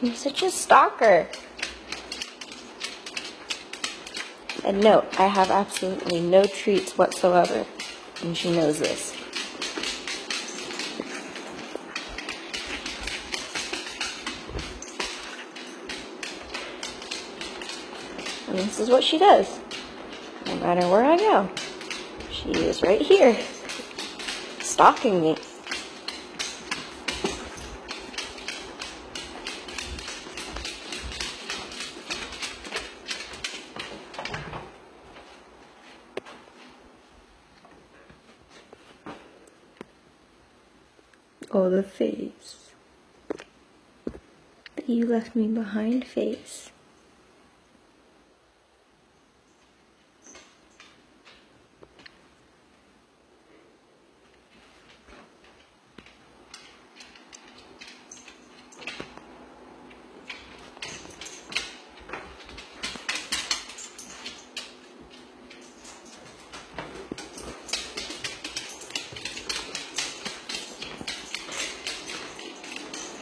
You're such a stalker. And no, I have absolutely no treats whatsoever. And she knows this. And this is what she does. No matter where I go, she is right here, stalking me. Oh, the face. You left me behind face.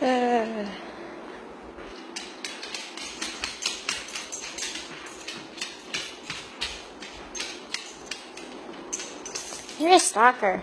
You're a stalker.